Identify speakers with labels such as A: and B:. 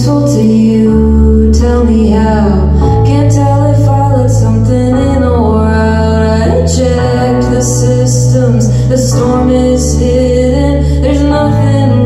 A: grateful to you. Tell me how. Can't tell if I let something in or out I checked the systems. The storm is hidden. There's nothing